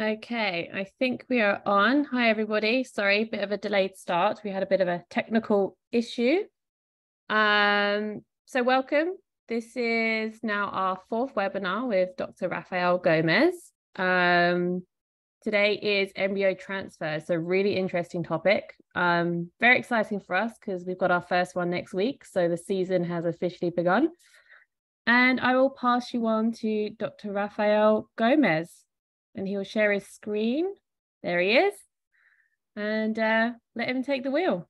Okay, I think we are on. Hi, everybody. Sorry, a bit of a delayed start. We had a bit of a technical issue. Um, so welcome. This is now our fourth webinar with Dr. Rafael Gomez. Um, today is embryo transfer. So really interesting topic. Um, very exciting for us because we've got our first one next week. So the season has officially begun. And I will pass you on to Dr. Rafael Gomez and he'll share his screen. There he is. And uh, let him take the wheel.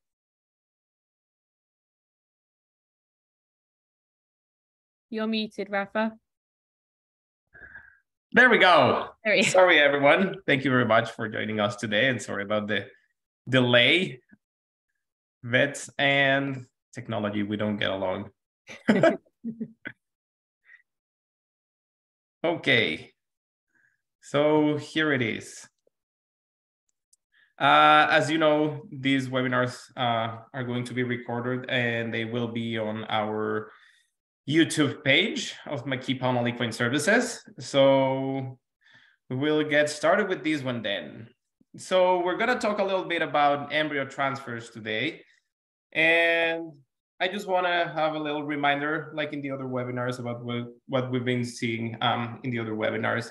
You're muted, Rafa. There we go. There sorry, everyone. Thank you very much for joining us today. And sorry about the delay. Vets and technology, we don't get along. okay. So here it is. Uh, as you know, these webinars uh, are going to be recorded and they will be on our YouTube page of McKee-Pownall Equine Services. So we will get started with this one then. So we're gonna talk a little bit about embryo transfers today. And I just wanna have a little reminder, like in the other webinars about what, what we've been seeing um, in the other webinars.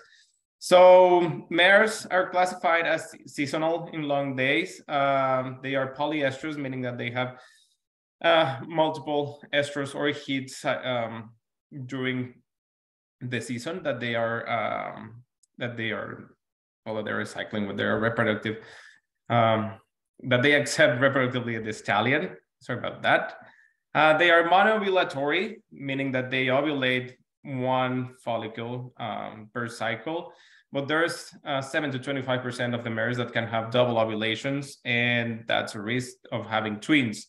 So mares are classified as seasonal in long days. Um, they are polyestrous, meaning that they have uh, multiple estrus or heats um, during the season that they are um, that they are although they're cycling with their reproductive um, that they accept reproductively the stallion. Sorry about that. Uh, they are monovulatory, meaning that they ovulate one follicle um, per cycle. But there's uh, 7 to 25% of the mares that can have double ovulations, and that's a risk of having twins.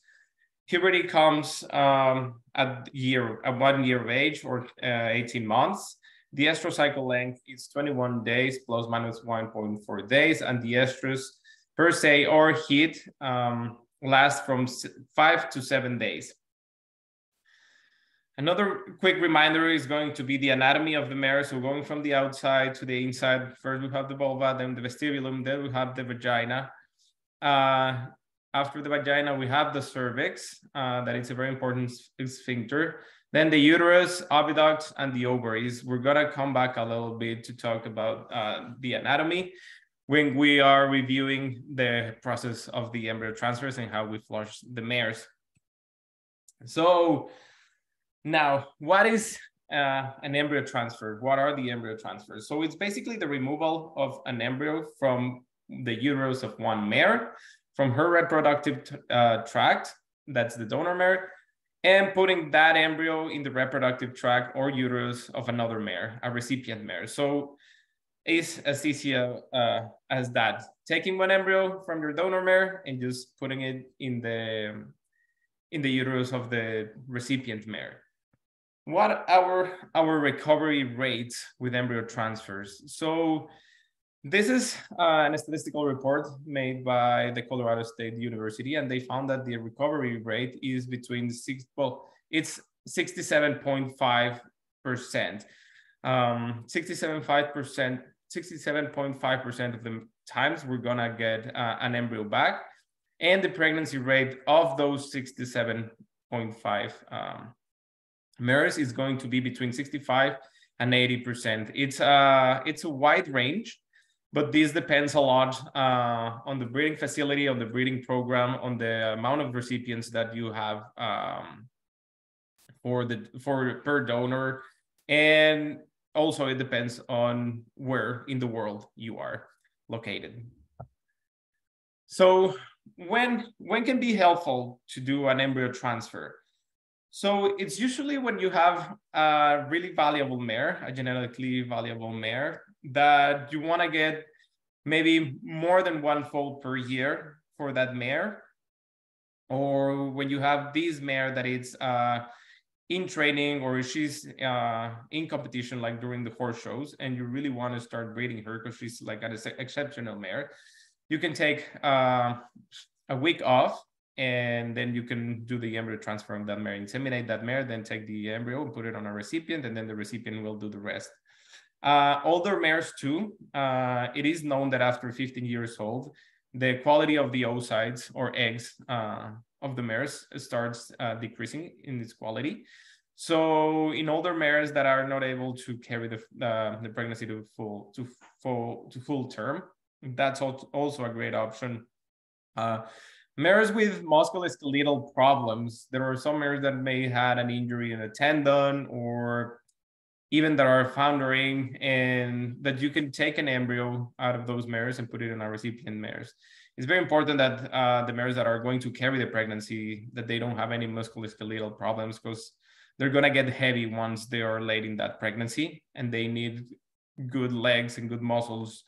Puberty comes um, at year at one year of age or uh, 18 months. The estrous cycle length is 21 days plus minus 1.4 days, and the estrus per se or heat um, lasts from five to seven days. Another quick reminder is going to be the anatomy of the mare. So going from the outside to the inside, first we have the vulva, then the vestibulum, then we have the vagina. Uh, after the vagina, we have the cervix, uh, that is a very important sphincter. Then the uterus, oviducts, and the ovaries. We're gonna come back a little bit to talk about uh, the anatomy when we are reviewing the process of the embryo transfers and how we flush the mares. So now, what is uh, an embryo transfer? What are the embryo transfers? So it's basically the removal of an embryo from the uterus of one mare, from her reproductive uh, tract, that's the donor mare, and putting that embryo in the reproductive tract or uterus of another mare, a recipient mare. So is as easy uh, as that. Taking one embryo from your donor mare and just putting it in the in the uterus of the recipient mare what our our recovery rates with embryo transfers. So this is uh, an statistical report made by the Colorado State University, and they found that the recovery rate is between six. Well, it's sixty-seven point five percent. Um, sixty-seven five percent. 67.5% of the times we're gonna get uh, an embryo back, and the pregnancy rate of those 67.5 um, mares is going to be between 65 and 80%. It's, uh, it's a wide range, but this depends a lot uh, on the breeding facility, on the breeding program, on the amount of recipients that you have um, for the for per donor, and also it depends on where in the world you are located. So when when can be helpful to do an embryo transfer? So it's usually when you have a really valuable mare, a genetically valuable mare, that you want to get maybe more than one foal per year for that mare. Or when you have this mare that it's uh, in training or she's uh, in competition, like during the horse shows, and you really want to start breeding her because she's like an exceptional mare, you can take uh, a week off and then you can do the embryo transfer of that mare, inseminate that mare, then take the embryo and put it on a recipient, and then the recipient will do the rest. Uh, older mares too. Uh, it is known that after 15 years old, the quality of the oocytes or eggs uh, of the mares starts uh, decreasing in its quality. So in older mares that are not able to carry the, uh, the pregnancy to full to full to full term, that's also a great option. Mares with musculoskeletal problems, there are some mares that may had an injury in a tendon or even that are foundering and that you can take an embryo out of those mares and put it in our recipient mares. It's very important that uh, the mares that are going to carry the pregnancy, that they don't have any musculoskeletal problems because they're going to get heavy once they are late in that pregnancy and they need good legs and good muscles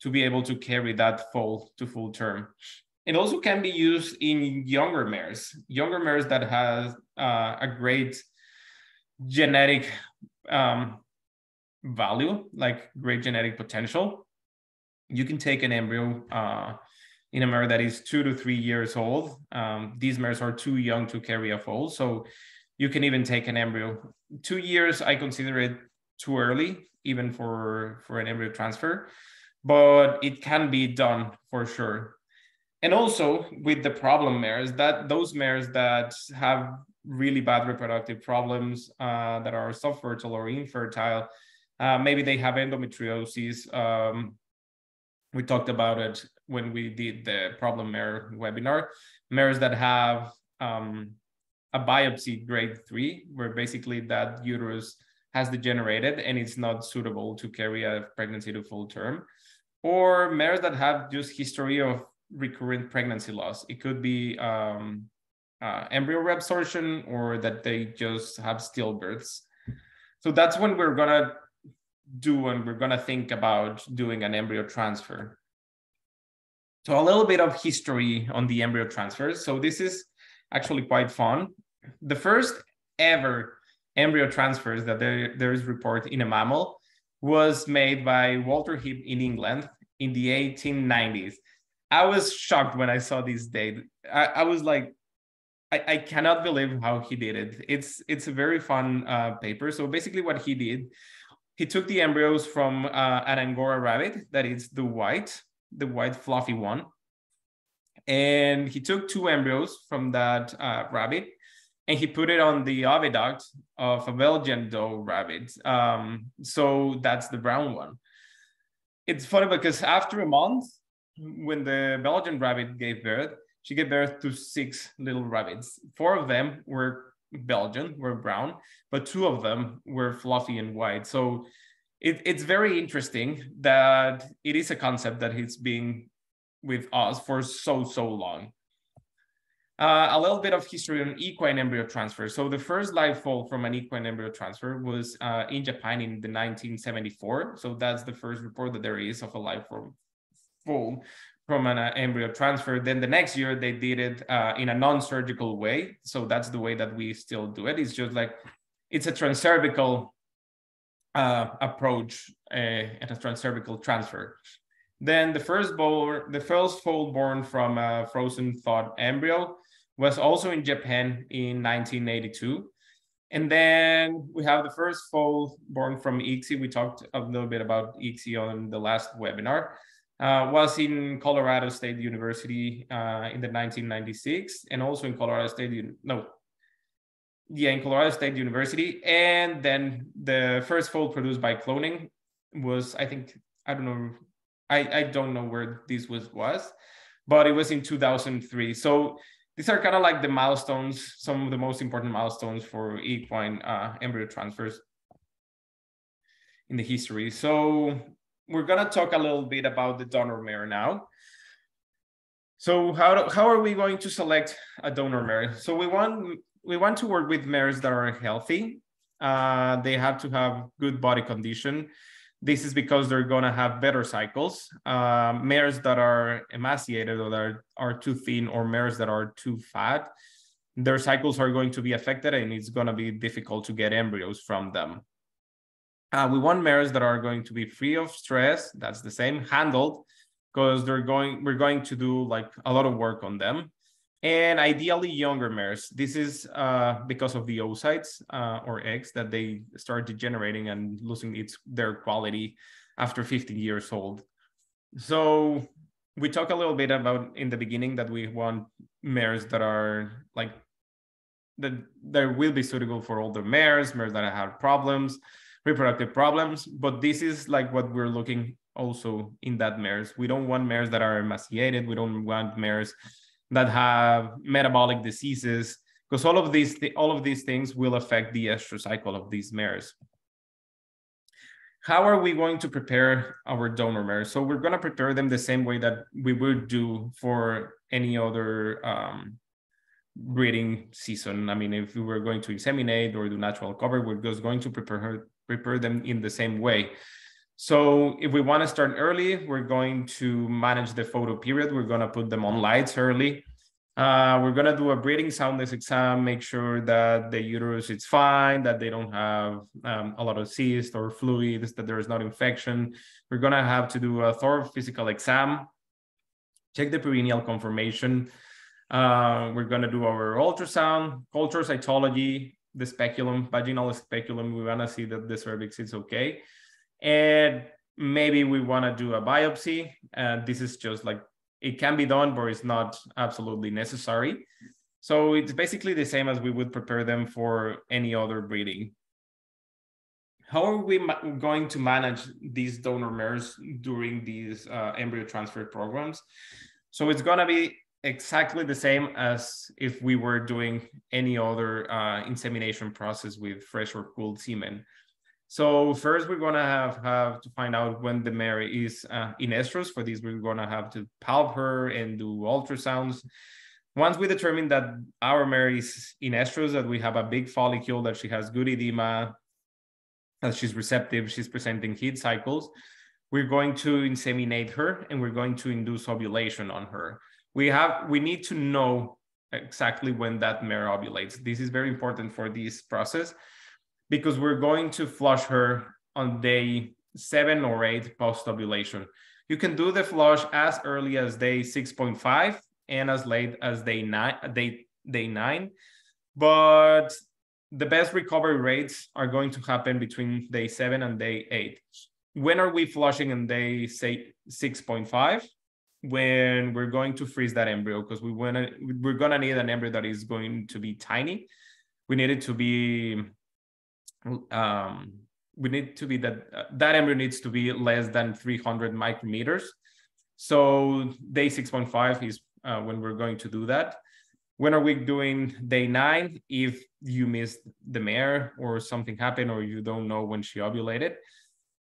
to be able to carry that full to full term. It also can be used in younger mares, younger mares that have uh, a great genetic um, value, like great genetic potential, you can take an embryo uh, in a mare that is two to three years old. Um, these mares are too young to carry a foal, so you can even take an embryo. Two years, I consider it too early, even for for an embryo transfer, but it can be done for sure. And also with the problem mares, that those mares that have really bad reproductive problems uh, that are subfertile or infertile. Uh, maybe they have endometriosis. Um, we talked about it when we did the problem mare webinar. Mares that have um, a biopsy grade three, where basically that uterus has degenerated and it's not suitable to carry a pregnancy to full term. Or mares that have just history of recurrent pregnancy loss. It could be um, uh, embryo reabsorption or that they just have stillbirths. So that's when we're gonna do and we're gonna think about doing an embryo transfer. So a little bit of history on the embryo transfers. So this is actually quite fun. The first ever embryo transfers that there, there is report in a mammal was made by Walter Heape in England in the 1890s. I was shocked when I saw this date. I, I was like, I, I cannot believe how he did it. It's it's a very fun uh, paper. So basically, what he did, he took the embryos from uh, an Angora rabbit, that is the white, the white fluffy one, and he took two embryos from that uh, rabbit, and he put it on the oviduct of a Belgian doe rabbit. Um, so that's the brown one. It's funny because after a month, when the Belgian rabbit gave birth, she gave birth to six little rabbits. Four of them were Belgian, were brown, but two of them were fluffy and white. So it, it's very interesting that it is a concept that has been with us for so, so long. Uh, a little bit of history on equine embryo transfer. So the first live foal from an equine embryo transfer was uh, in Japan in the 1974. So that's the first report that there is of a live foal from an uh, embryo transfer. Then the next year they did it uh, in a non-surgical way. So that's the way that we still do it. It's just like it's a transcervical uh, approach uh, and a transcervical transfer. Then the first bowl, the first foal born from a frozen thawed embryo was also in Japan in 1982. And then we have the first foal born from ICSI. We talked a little bit about ICSI on the last webinar uh, was in Colorado State University uh, in the 1996, and also in Colorado State, no, yeah, in Colorado State University. And then the first fold produced by cloning was, I think, I don't know, I, I don't know where this was was, but it was in 2003. So these are kind of like the milestones, some of the most important milestones for equine uh, embryo transfers in the history. So we're going to talk a little bit about the donor mare now. So how, do, how are we going to select a donor mare? So we want we want to work with mares that are healthy. Uh, they have to have good body condition. This is because they're going to have better cycles. Uh, mares that are emaciated or that are, are too thin or mares that are too fat, their cycles are going to be affected and it's going to be difficult to get embryos from them. Uh, we want mares that are going to be free of stress. That's the same handled because they're going. We're going to do like a lot of work on them. and ideally younger mares. This is uh, because of the oocytes uh, or eggs that they start degenerating and losing its their quality after 15 years old. So we talk a little bit about in the beginning that we want mares that are like that that will be suitable for older mares, mares that have problems, reproductive problems. But this is like what we're looking also in that mares. We don't want mares that are emaciated. We don't want mares that have metabolic diseases because all of these th- all of these things will affect the estrus cycle of these mares how are we going to prepare our donor mares so we're going to prepare them the same way that we would do for any other um, breeding season i mean if we were going to inseminate or do natural cover we're just going to prepare her, prepare them in the same way so if we want to start early, we're going to manage the photo period. We're going to put them on lights early. Uh, we're going to do a breeding soundness exam, make sure that the uterus is fine, that they don't have um, a lot of cyst or fluids, that there is not infection. We're going to have to do a thorough physical exam, check the perineal conformation. Uh, we're going to do our ultrasound, culture cytology, the speculum, vaginal speculum. We want to see that the cervix is okay and maybe we want to do a biopsy. And this is just like it can be done, but it's not absolutely necessary. So it's basically the same as we would prepare them for any other breeding. How are we going to manage these donor mares during these uh, embryo transfer programs? So it's going to be exactly the same as if we were doing any other uh, insemination process with fresh or cooled semen. So first we're gonna have have to find out when the mare is uh, in estrus. For this, we're gonna have to palp her and do ultrasounds. Once we determine that our mare is in estrus, that we have a big follicle, that she has good edema, that she's receptive, she's presenting heat cycles, we're going to inseminate her and we're going to induce ovulation on her. We have we need to know exactly when that mare ovulates. This is very important for this process because we're going to flush her on day seven or eight post ovulation. You can do the flush as early as day 6.5 and as late as day nine, day, day nine. But the best recovery rates are going to happen between day seven and day eight. When are we flushing in day say 6.5? When we're going to freeze that embryo because we want to we're gonna need an embryo that is going to be tiny. We need it to be um, we need to be that uh, that embryo needs to be less than 300 micrometers. So day 6.5 is uh, when we're going to do that. When are we doing day nine? If you missed the mare or something happened or you don't know when she ovulated.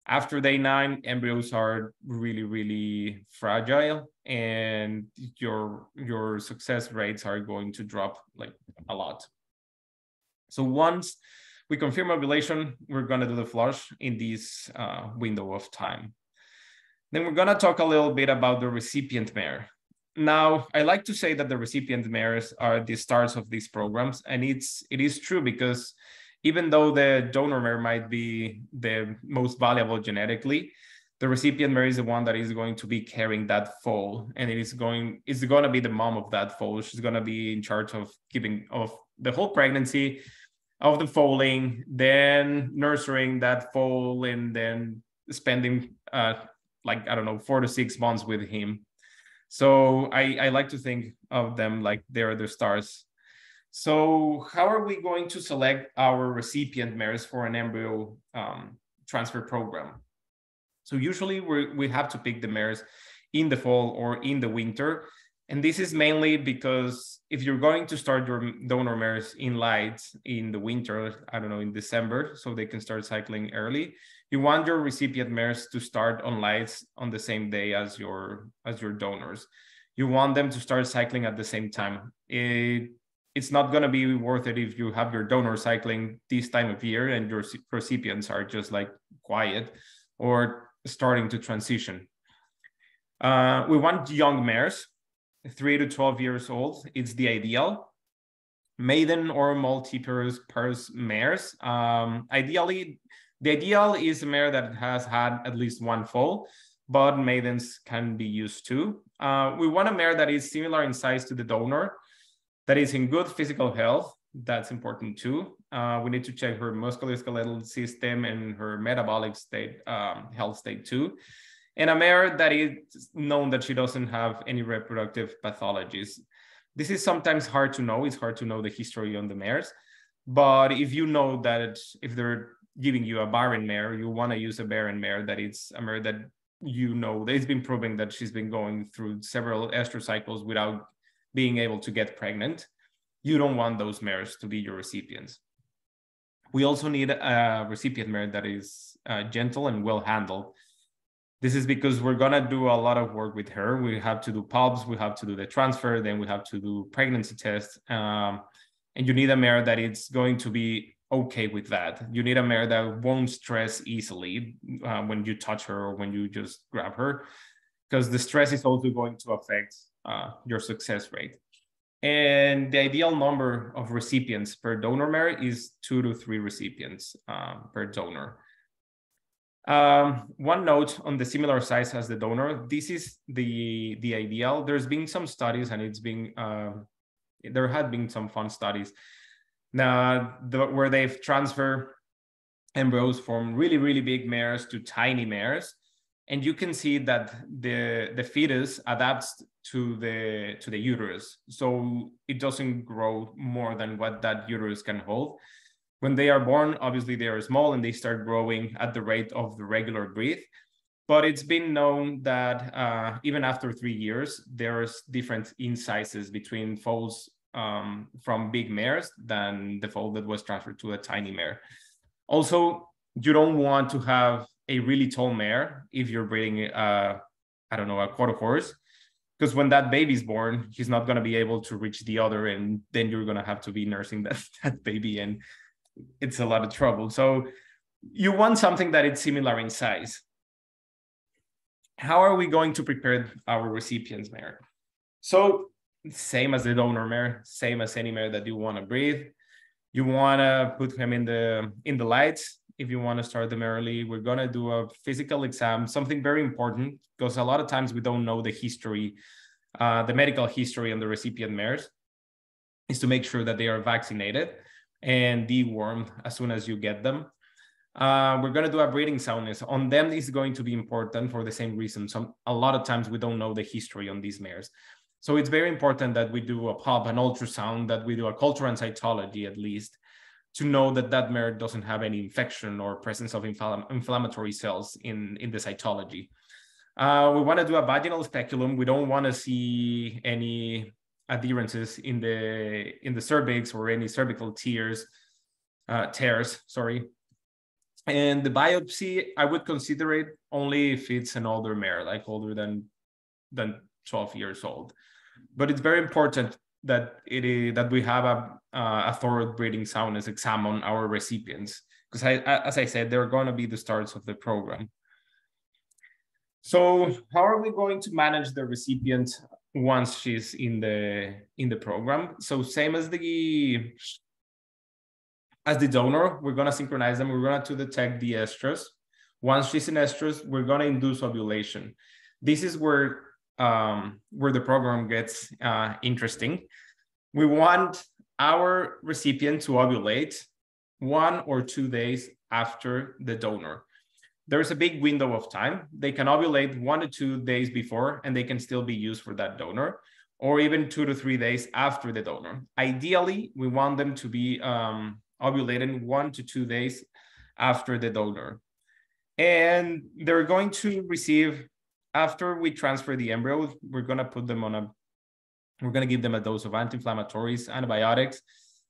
After day nine, embryos are really, really fragile and your your success rates are going to drop like a lot. So once we confirm ovulation, we're going to do the flush in this uh, window of time. Then we're going to talk a little bit about the recipient mare. Now, I like to say that the recipient mares are the stars of these programs, and it's it is true because even though the donor mare might be the most valuable genetically, the recipient mare is the one that is going to be carrying that foal, and it is going it's going to be the mom of that foal. She's going to be in charge of keeping of the whole pregnancy, of the foaling, then nurturing that foal, and then spending uh, like I don't know four to six months with him. So I, I like to think of them like they're the stars. So how are we going to select our recipient mares for an embryo um, transfer program? So usually we have to pick the mares in the fall or in the winter and this is mainly because if you're going to start your donor mares in lights in the winter, I don't know, in December, so they can start cycling early, you want your recipient mares to start on lights on the same day as your as your donors. You want them to start cycling at the same time. It, it's not going to be worth it if you have your donor cycling this time of year and your recipients are just like quiet or starting to transition. Uh, we want young mares three to 12 years old, it's the ideal. Maiden or multi-pairs pairs mares. Um, ideally, the ideal is a mare that has had at least one foal, but maidens can be used too. Uh, we want a mare that is similar in size to the donor. That is in good physical health. That's important too. Uh, we need to check her musculoskeletal system and her metabolic state, um, health state too. And a mare that is known that she doesn't have any reproductive pathologies. This is sometimes hard to know. It's hard to know the history on the mares. But if you know that if they're giving you a barren mare, you want to use a barren mare that it's a mare that you know it's been proving that she's been going through several estrus cycles without being able to get pregnant. You don't want those mares to be your recipients. We also need a recipient mare that is uh, gentle and well handled. This is because we're gonna do a lot of work with her. We have to do palps, we have to do the transfer, then we have to do pregnancy tests. Um, and you need a mare that is going to be okay with that. You need a mare that won't stress easily uh, when you touch her or when you just grab her, because the stress is also going to affect uh, your success rate. And the ideal number of recipients per donor mare is two to three recipients uh, per donor. Um, one note on the similar size as the donor, this is the, the ideal. There's been some studies and it's been uh, there had been some fun studies now the, where they've transferred embryos from really really big mares to tiny mares and you can see that the the fetus adapts to the to the uterus. So it doesn't grow more than what that uterus can hold. When they are born obviously they are small and they start growing at the rate of the regular breath. But it's been known that uh, even after three years there's different incisors between foals um, from big mares than the foal that was transferred to a tiny mare. Also, you don't want to have a really tall mare if you're breeding, uh, I don't know, a quarter horse, because when that baby's born, he's not going to be able to reach the other, and then you're going to have to be nursing that, that baby, and it's a lot of trouble. So you want something that is similar in size. How are we going to prepare our recipients mare? So same as the donor mare, same as any mare that you want to breed. You want to put him in the in the lights. If you want to start them early, we're gonna do a physical exam. Something very important because a lot of times we don't know the history, uh, the medical history on the recipient mares, is to make sure that they are vaccinated and dewormed as soon as you get them. Uh, we're going to do a breeding soundness on them is going to be important for the same reason. So a lot of times we don't know the history on these mares. So it's very important that we do a palp, an ultrasound, that we do a culture and cytology at least to know that that mare doesn't have any infection or presence of infl- inflammatory cells in, in the cytology. Uh, we want to do a vaginal speculum. We don't want to see any adherences in the in the cervix or any cervical tears, uh, tears. Sorry. And the biopsy, I would consider it only if it's an older mare, like older than than 12 years old but it's very important that it is, that we have a, a thorough breeding soundness exam on our recipients because I, as I said, they're going to be the starts of the program. So how are we going to manage the recipient once she's in the in the program? So same as the as the donor, we're going to synchronize them. We're going to detect the estrus. Once she's in estrus, we're going to induce ovulation. This is where um, where the program gets uh, interesting. We want our recipient to ovulate one or two days after the donor. There's a big window of time. They can ovulate one to two days before, and they can still be used for that donor, or even two to three days after the donor. Ideally, we want them to be um, ovulating one to two days after the donor. And they're going to receive after we transfer the embryo, we're going to put them on a, we're going to give them a dose of anti-inflammatories, antibiotics,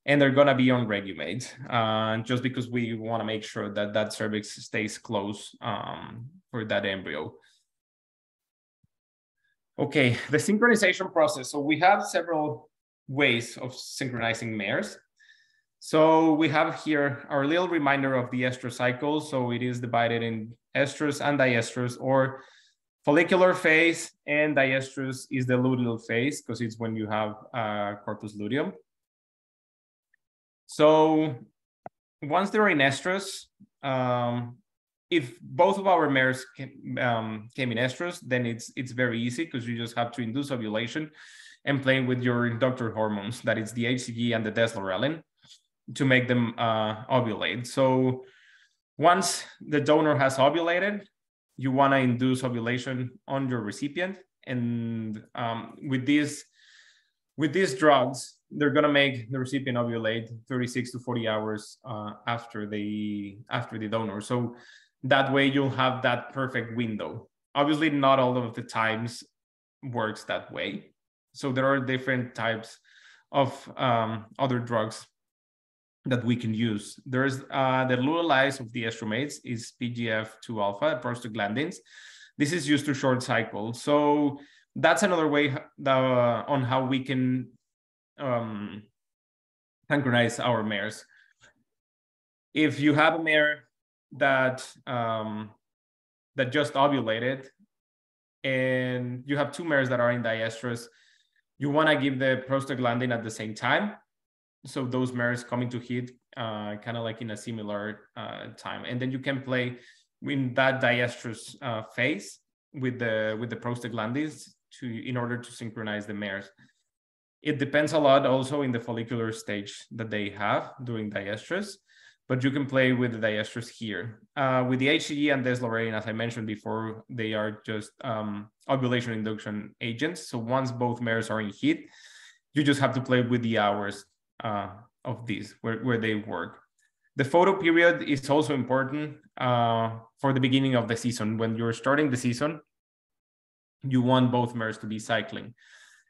and they're going to be on Regumate, uh, just because we want to make sure that that cervix stays close um, for that embryo. Okay, the synchronization process. So we have several ways of synchronizing mares. So we have here our little reminder of the estrous cycle. So it is divided in estrus and diestrus, or Follicular phase and diestrus is the luteal phase because it's when you have uh, corpus luteum. So once they're in estrus, um, if both of our mares came, um, came in estrus, then it's it's very easy because you just have to induce ovulation, and play with your inductor hormones, that is the HCG and the deslorelin, to make them uh, ovulate. So once the donor has ovulated, you want to induce ovulation on your recipient, and um, with these with these drugs, they're gonna make the recipient ovulate 36 to 40 hours uh, after the after the donor. So that way you'll have that perfect window. Obviously, not all of the times works that way. So there are different types of um, other drugs that we can use. There's uh, the Lutalyse of the Estrumates is PGF2 alpha, prostaglandins. This is used to short cycle. So that's another way that, uh, on how we can um, synchronize our mares. If you have a mare that um, that just ovulated, and you have two mares that are in diestrus, you want to give the prostaglandin at the same time. So those mares coming to heat uh, kind of like in a similar uh, time, and then you can play in that diestrus uh, phase with the with the prostaglandins to in order to synchronize the mares. It depends a lot also in the follicular stage that they have during diestrus, but you can play with the diestrus here. Uh, with the HCG and deslorelin, as I mentioned before, they are just um, ovulation induction agents. So once both mares are in heat, you just have to play with the hours uh, of these where, where they work. The photo period is also important uh, for the beginning of the season. When you're starting the season, you want both mares to be cycling.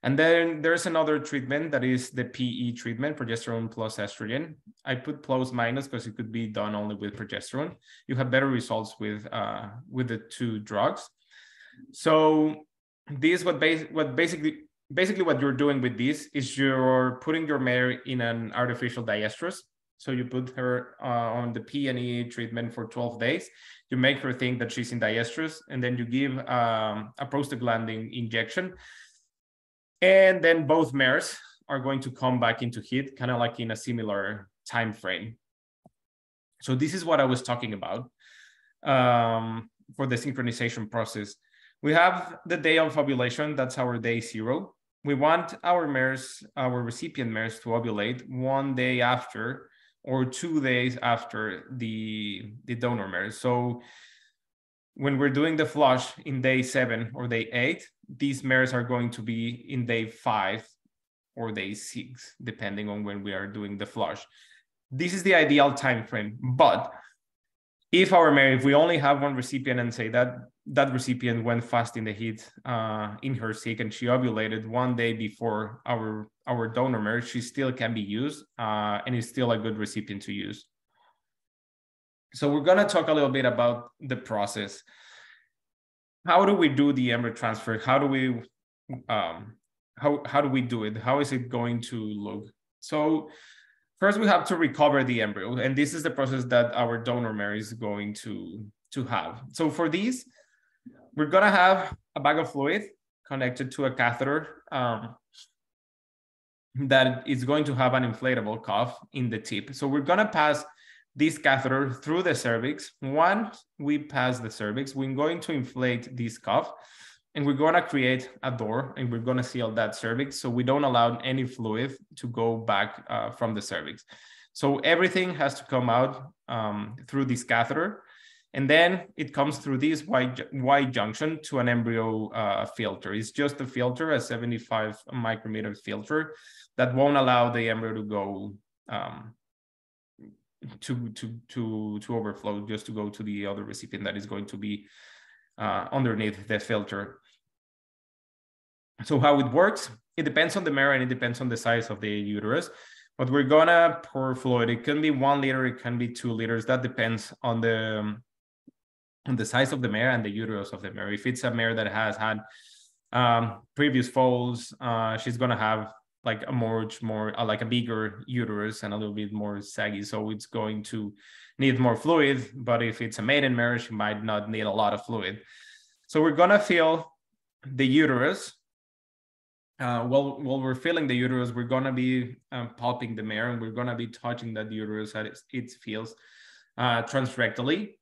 And then there's another treatment that is the PE treatment, progesterone plus estrogen. I put plus minus because it could be done only with progesterone. You have better results with uh, with the two drugs. So this what base what basically basically what you're doing with this is you're putting your mare in an artificial diestrus. So you put her uh, on the P&E treatment for 12 days. You make her think that she's in diestrus, and then you give um, a prostaglandin injection and then both mares are going to come back into heat, kind of like in a similar time frame. So this is what I was talking about um, for the synchronization process. We have the day of ovulation, that's our day zero. We want our mares, our recipient mares to ovulate one day after or two days after the, the donor mares. So when we're doing the flush in day seven or day eight, these mares are going to be in day five or day six, depending on when we are doing the flush. This is the ideal time frame. But if our mare, if we only have one recipient and say that that recipient went fast in the heat uh, in her sick and she ovulated one day before our our donor mare, she still can be used uh, and is still a good recipient to use. So we're gonna talk a little bit about the process how do we do the embryo transfer? How do we um, how how do we do it? How is it going to look? So first we have to recover the embryo, and this is the process that our donor mare is going to to have. So for these, we're gonna have a bag of fluid connected to a catheter um, that is going to have an inflatable cuff in the tip. So we're gonna pass this catheter through the cervix. Once we pass the cervix, we're going to inflate this cuff and we're going to create a door and we're going to seal that cervix so we don't allow any fluid to go back uh, from the cervix. So everything has to come out um, through this catheter. And then it comes through this Y junction to an embryo uh, filter. It's just a filter, a 75 micrometer filter that won't allow the embryo to go um, to to to to overflow just to go to the other recipient that is going to be uh, underneath the filter. So how it works, it depends on the mare and it depends on the size of the uterus. But we're gonna pour fluid. It can be one liter, it can be two liters. That depends on the um, on the size of the mare and the uterus of the mare. If it's a mare that has had um, previous foals, uh, she's gonna have like a more more uh, like a bigger uterus and a little bit more saggy. So it's going to need more fluid but if it's a maiden mare, she might not need a lot of fluid. So we're going to fill the uterus. Uh, while, while we're filling the uterus we're going to be um, palping the mare and we're going to be touching that uterus as it feels uh, transrectally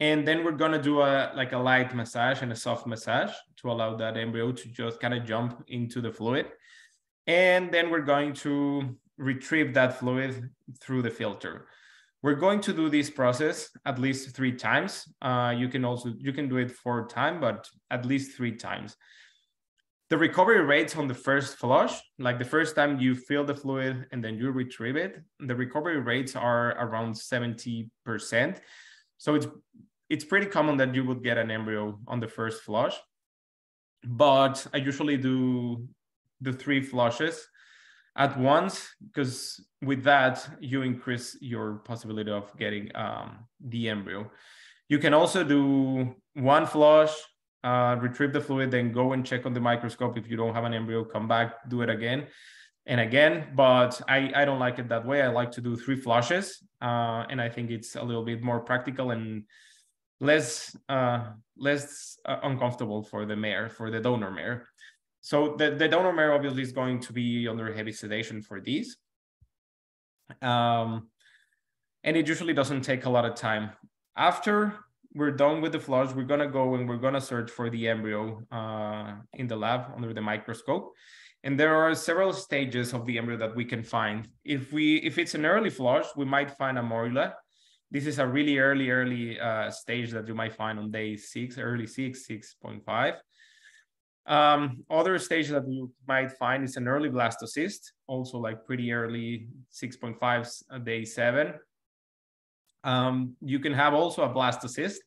and then we're going to do a like a light massage and a soft massage to allow that embryo to just kind of jump into the fluid And then we're going to retrieve that fluid through the filter. We're going to do this process at least three times. Uh, you can also, you can do it four times, but at least three times. The recovery rates on the first flush, like the first time you fill the fluid and then you retrieve it, the recovery rates are around 70%. So it's it's pretty common that you would get an embryo on the first flush. But I usually do the three flushes at once because with that you increase your possibility of getting um, the embryo. You can also do one flush, uh, retrieve the fluid, then go and check on the microscope. If you don't have an embryo, come back, do it again and again. But I, I don't like it that way. I like to do three flushes, uh, and I think it's a little bit more practical and less uh, less uh, uncomfortable for the mare, for the donor mare. So the, the donor mare obviously is going to be under heavy sedation for these. Um, and it usually doesn't take a lot of time. After we're done with the flush, we're gonna go and we're gonna search for the embryo uh, in the lab under the microscope. And there are several stages of the embryo that we can find. If we if it's an early flush, we might find a morula. This is a really early, early uh, stage that you might find on day six, early six, 6.5. Um, other stage that you might find is an early blastocyst, also like pretty early, 6.5 uh, day seven. Um, you can have also a blastocyst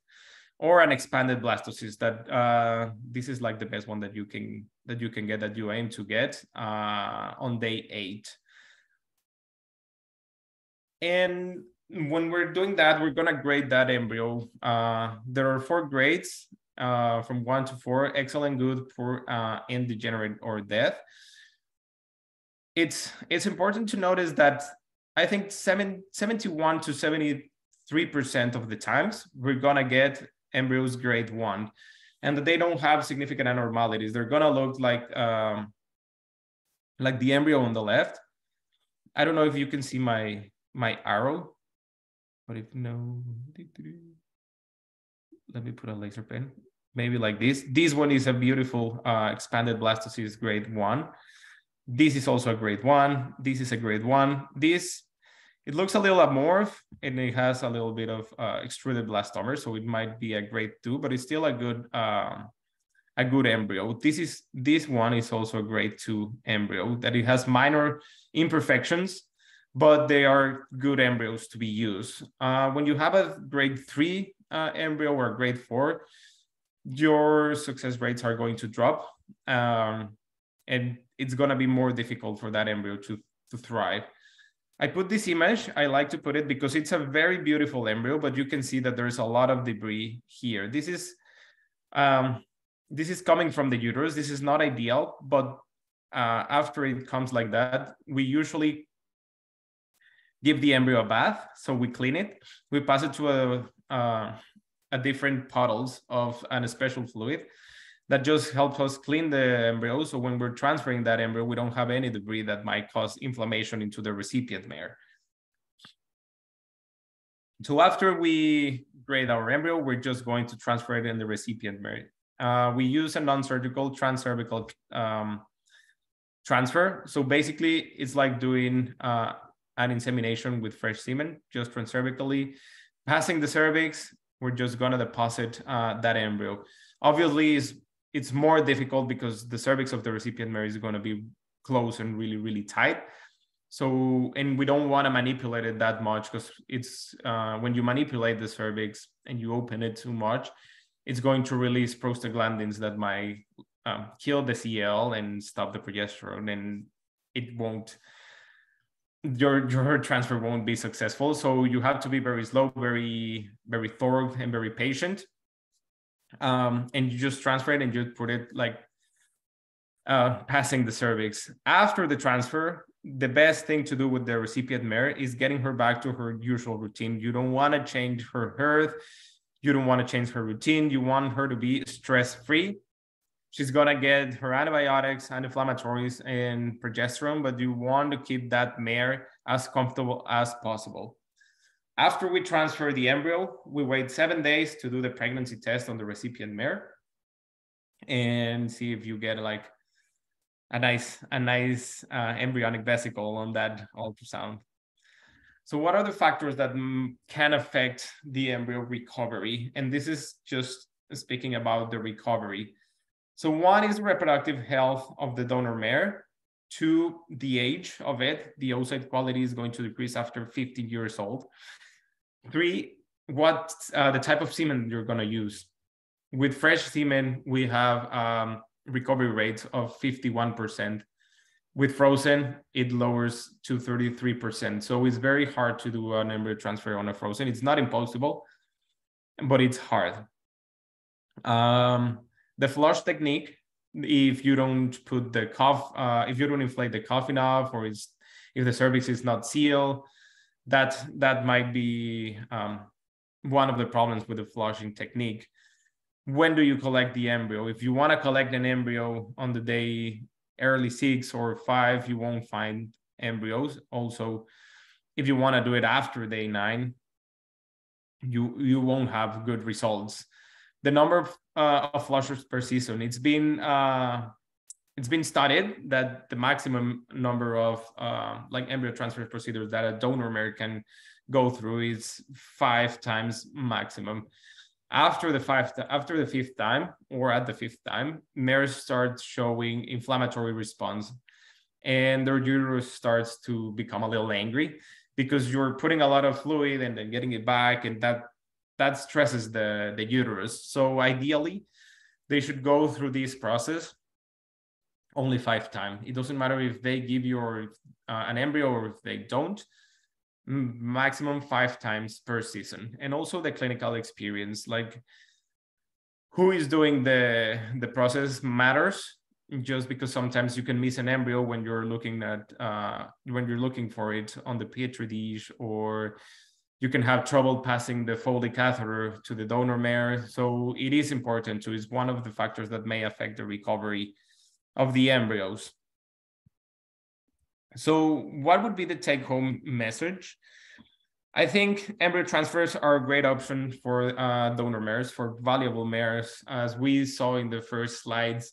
or an expanded blastocyst that uh, this is like the best one that you can that you can get that you aim to get uh, on day eight. And when we're doing that, we're gonna grade that embryo. Uh, there are four grades uh, from one to four, excellent, good, poor, uh, indegenerate, or death. It's it's important to notice that I think seven, 71 to 73% of the times we're gonna get embryos grade one and that they don't have significant abnormalities. They're gonna look like um, like the embryo on the left. I don't know if you can see my my arrow, but if no, let me put a laser pen. Maybe like this. This one is a beautiful uh, expanded blastocyst grade one. This is also a grade one. This is a grade one. This it looks a little amorph and it has a little bit of uh, extruded blastomere, so it might be a grade two, but it's still a good uh, a good embryo. This is this one is also a grade two embryo that it has minor imperfections, but they are good embryos to be used. Uh, when you have a grade three uh, embryo or grade four, your success rates are going to drop, um, and it's going to be more difficult for that embryo to to thrive. I put this image, I like to put it because it's a very beautiful embryo, but you can see that there's a lot of debris here. This is um, this is coming from the uterus. This is not ideal, but uh, after it comes like that, we usually give the embryo a bath. So we clean it, we pass it to a, uh, a different puddles of an special fluid that just helps us clean the embryo. So when we're transferring that embryo, we don't have any debris that might cause inflammation into the recipient mare. So after we grade our embryo, we're just going to transfer it in the recipient mare. Uh, we use a non-surgical transcervical um, transfer. So basically, it's like doing uh, an insemination with fresh semen, just transcervically. Passing the cervix, we're just going to deposit uh, that embryo. Obviously, it's it's more difficult because the cervix of the recipient mare is going to be close and really really tight so and we don't want to manipulate it that much because it's uh, when you manipulate the cervix and you open it too much it's going to release prostaglandins that might um, kill the cl and stop the progesterone and it won't your your transfer won't be successful so you have to be very slow very very thorough and very patient um, and you just transfer it and you put it like uh, passing the cervix. After the transfer, the best thing to do with the recipient mare is getting her back to her usual routine. You don't want to change her hearth. You don't want to change her routine. You want her to be stress free. She's going to get her antibiotics, anti-inflammatories, and progesterone, but you want to keep that mare as comfortable as possible. After we transfer the embryo, we wait seven days to do the pregnancy test on the recipient mare and see if you get like a nice a nice uh, embryonic vesicle on that ultrasound. So what are the factors that can affect the embryo recovery? And this is just speaking about the recovery. So one is reproductive health of the donor mare. Two, the age of it. The oocyte quality is going to decrease after 50 years old. Three, what uh, the type of semen you're going to use. With fresh semen, we have um, recovery rates of 51%. With frozen, it lowers to 33%. So it's very hard to do an embryo transfer on a frozen. It's not impossible, but it's hard. Um, the flush technique, if you don't put the cuff, uh, if you don't inflate the cuff enough, or it's, if the cervix is not sealed, that that might be um, one of the problems with the flushing technique. When do you collect the embryo? If you want to collect an embryo on the day early six or five, you won't find embryos. Also, if you want to do it after day nine, you you won't have good results. The number of, uh, of flushers per season, it's been uh, it's been studied that the maximum number of uh, like embryo transfer procedures that a donor mare can go through is five times maximum. After the five, after the fifth time, or at the fifth time, mares start showing inflammatory response, and their uterus starts to become a little angry because you're putting a lot of fluid and then getting it back, and that that stresses the the uterus. So ideally, they should go through this process only five times. It doesn't matter if they give you or, uh, an embryo or if they don't maximum five times per season and also the clinical experience like who is doing the the process matters just because sometimes you can miss an embryo when you're looking at uh, when you're looking for it on the petri dish or you can have trouble passing the foley catheter to the donor mare so it is important to is one of the factors that may affect the recovery of the embryos so, what would be the take home message? I think embryo transfers are a great option for uh, donor mares, for valuable mares, as we saw in the first slides.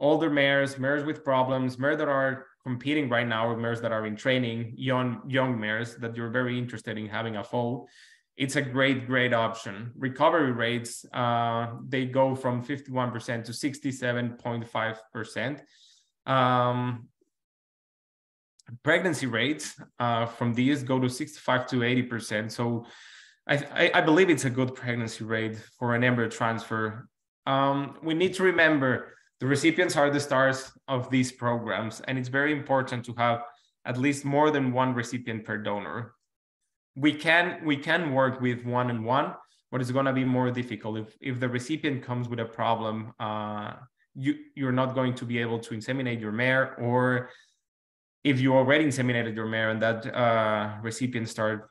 Older mares, mares with problems, mares that are competing right now, or mares that are in training, young young mares that you're very interested in having a foal. It's a great, great option. Recovery rates, uh, they go from 51% to 67.5%. Um, pregnancy rates uh, from these go to 65 to 80%. So I, I, believe it's a good pregnancy rate for an embryo transfer. Um, we need to remember the recipients are the stars of these programs, and it's very important to have at least more than one recipient per donor. We can we can work with one and one, but it's going to be more difficult if if the recipient comes with a problem. Uh, you you're not going to be able to inseminate your mare or if you already inseminated your mare and that uh, recipient start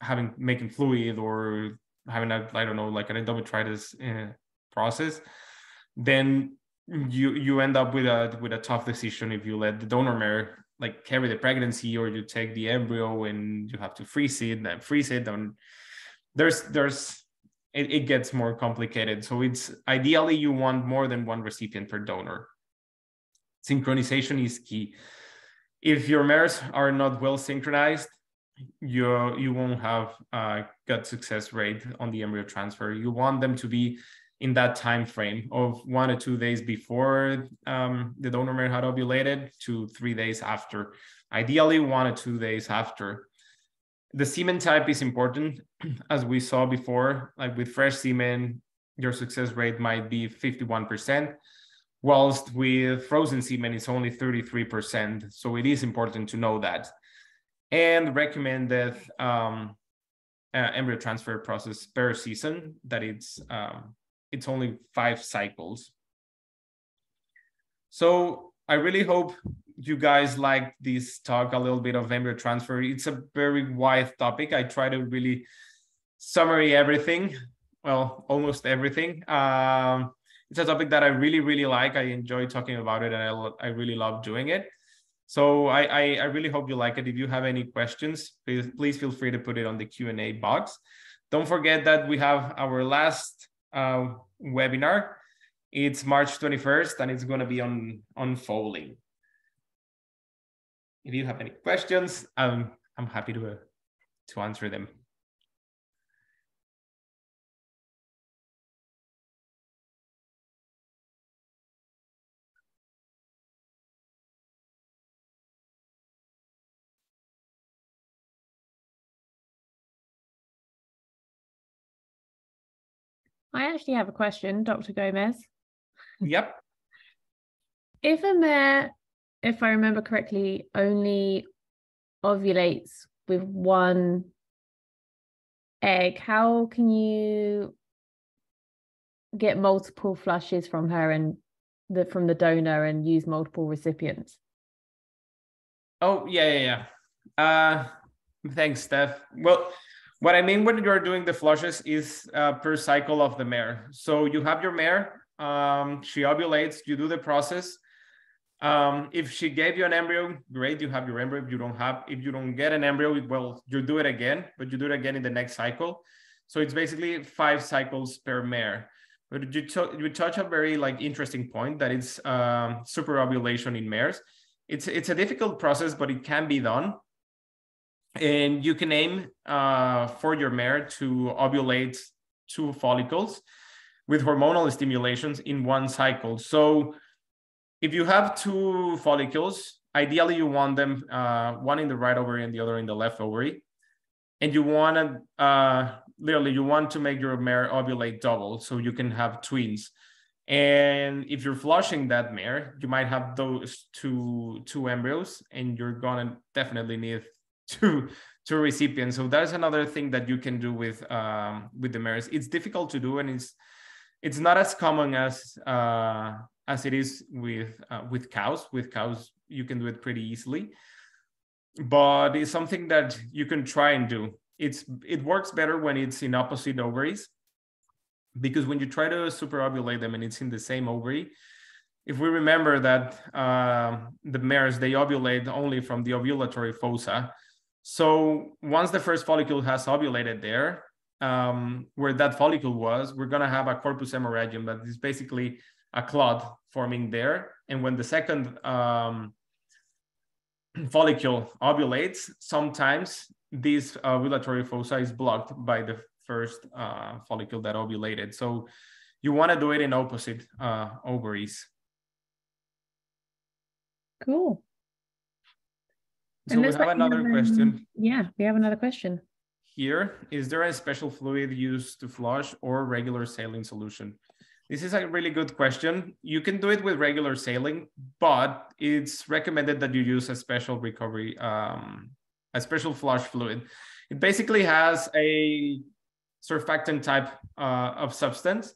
having making fluid or having a I don't know like an endometritis uh, process, then you you end up with a with a tough decision if you let the donor mare like carry the pregnancy or you take the embryo and you have to freeze it and freeze it and there's there's it, it gets more complicated. So it's ideally you want more than one recipient per donor. Synchronization is key. If your mares are not well synchronized, you you won't have a good success rate on the embryo transfer. You want them to be in that time frame of one or two days before um, the donor mare had ovulated to three days after. Ideally, one or two days after. The semen type is important, as we saw before. Like with fresh semen, your success rate might be 51% whilst with frozen semen it's only 33%. So it is important to know that. And recommended um, uh, embryo transfer process per season that it's um, it's only five cycles. So I really hope you guys like this talk a little bit of embryo transfer. It's a very wide topic. I try to really summary everything, well, almost everything. Um, it's a topic that I really, really like. I enjoy talking about it and I, I really love doing it. So I, I, I really hope you like it. If you have any questions, please, please feel free to put it on the Q&A box. Don't forget that we have our last uh, webinar. It's March 21st and it's going to be on foaling. If you have any questions, um, I'm happy to, uh, to answer them. I actually have a question, Dr. Gomez. Yep. If a mare, if I remember correctly, only ovulates with one egg, how can you get multiple flushes from her and the from the donor and use multiple recipients? Oh yeah, yeah, yeah. Uh, thanks, Steph. Well, what I mean when you're doing the flushes is uh, per cycle of the mare. So you have your mare, um, she ovulates, you do the process. Um, if she gave you an embryo, great, you have your embryo. If you don't have, if you don't get an embryo, well, you do it again, but you do it again in the next cycle. So it's basically five cycles per mare. But you, t- you touch a very like interesting point that it's um, super ovulation in mares. It's it's a difficult process, but it can be done and you can aim uh, for your mare to ovulate two follicles with hormonal stimulations in one cycle. So if you have two follicles, ideally you want them uh, one in the right ovary and the other in the left ovary, and you want to uh, literally you want to make your mare ovulate double so you can have twins. And if you're flushing that mare, you might have those two two embryos, and you're gonna definitely need to to recipients. So that's another thing that you can do with um, with the mares. It's difficult to do, and it's it's not as common as uh, as it is with uh, with cows. With cows, you can do it pretty easily, but it's something that you can try and do. It's it works better when it's in opposite ovaries, because when you try to superovulate them and it's in the same ovary, if we remember that uh, the mares they ovulate only from the ovulatory fossa so once the first follicle has ovulated there, um, where that follicle was, we're going to have a corpus hemorrhagicum that is basically a clot forming there. And when the second um, follicle ovulates, sometimes this ovulatory fossa is blocked by the first uh, follicle that ovulated. So you want to do it in opposite uh, ovaries. Cool. So we have another question. Yeah, we have another question. Here, is there a special fluid used to flush or regular saline solution? This is a really good question. You can do it with regular saline, but it's recommended that you use a special recovery, um, a special flush fluid. It basically has a surfactant type uh, of substance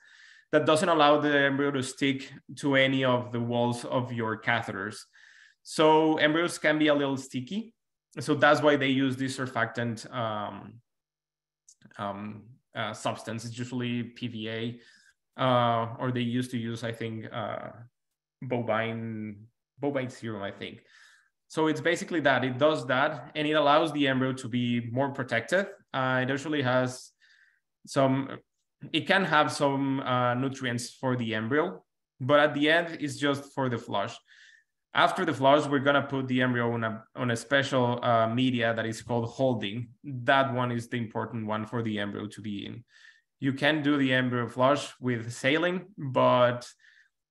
that doesn't allow the embryo to stick to any of the walls of your catheters. So embryos can be a little sticky. So that's why they use this surfactant um, um, uh, substance. It's usually PVA, uh, or they used to use, I think, uh, bovine bovine serum, I think. So it's basically that it does that, and it allows the embryo to be more protected. Uh, it usually has some. It can have some uh, nutrients for the embryo, but at the end, it's just for the flush. After the flowers we're gonna put the embryo on a on a special uh, media that is called holding. That one is the important one for the embryo to be in. You can do the embryo flush with saline, but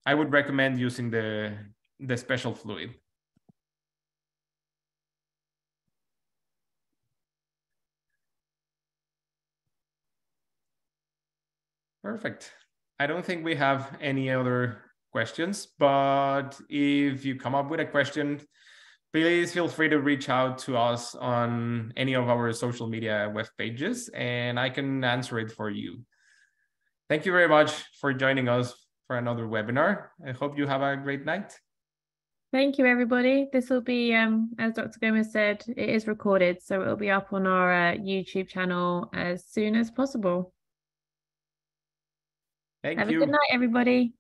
I would recommend using the the special fluid. Perfect. I don't think we have any other questions. But if you come up with a question, please feel free to reach out to us on any of our social media web pages and I can answer it for you. Thank you very much for joining us for another webinar. I hope you have a great night. Thank you, everybody. This will be, um, as Dr. Gomez said, it is recorded, so it will be up on our uh, YouTube channel as soon as possible. Thank have you. Have a good night, everybody.